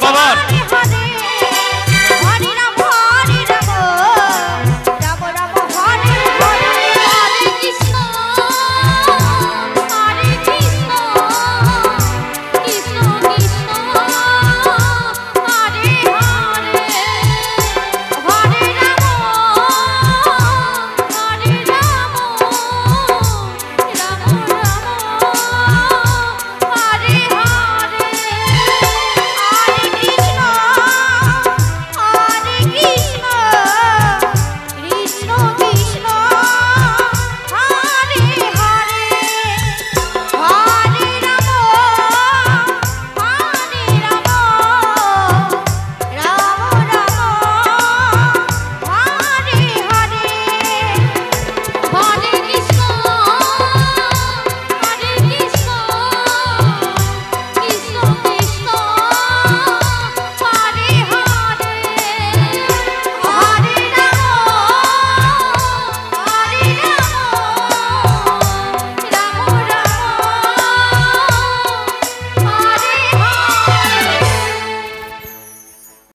Давай,